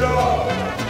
Good.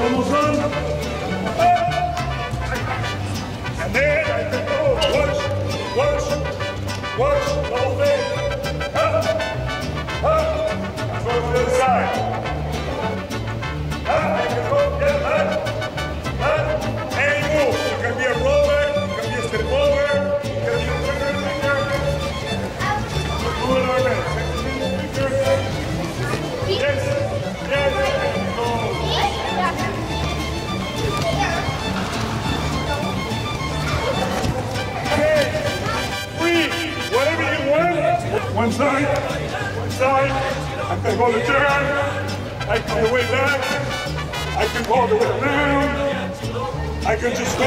Vamos, nos side, side. I can go the turn. I can the way back. I can go the way around. I can just go.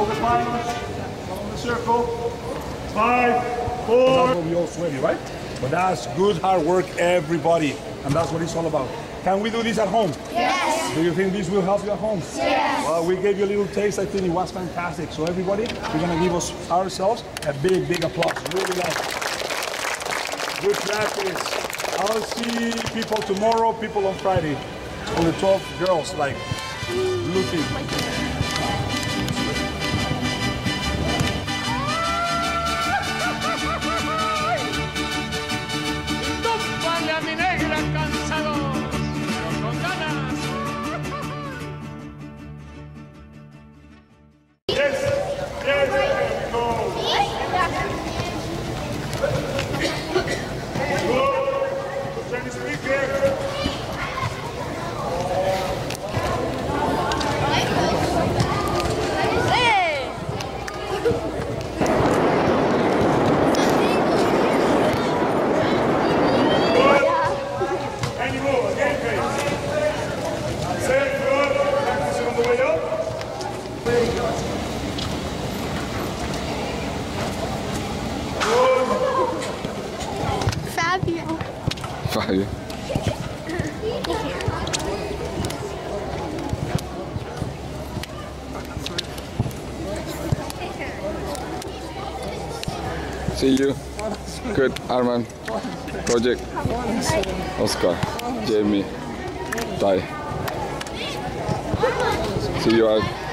Hold the finals. On the circle. Five, four. we all sweaty, right? But that's good hard work, everybody. And that's what it's all about. Can we do this at home? Yes. Do you think this will help you at home? Yes. Well, we gave you a little taste. I think it was fantastic. So everybody, we're gonna give us ourselves a big, big applause. Really nice. Good practice. I'll see people tomorrow, people on Friday. On the 12 girls, like, looking. fire. See you. Good, Arman. Project. Oscar. Jamie. Bye. See you all.